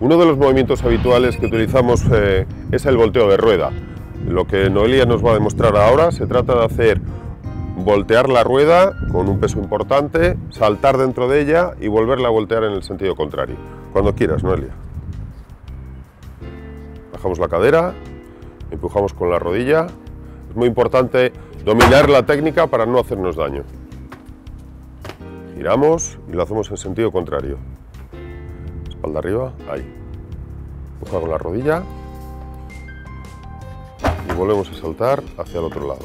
Uno de los movimientos habituales que utilizamos eh, es el volteo de rueda. Lo que Noelia nos va a demostrar ahora se trata de hacer voltear la rueda con un peso importante, saltar dentro de ella y volverla a voltear en el sentido contrario. Cuando quieras, Noelia. Bajamos la cadera, empujamos con la rodilla. Es muy importante dominar la técnica para no hacernos daño. Giramos y lo hacemos en sentido contrario. Espalda arriba, ahí. Empuja con la rodilla y volvemos a saltar hacia el otro lado.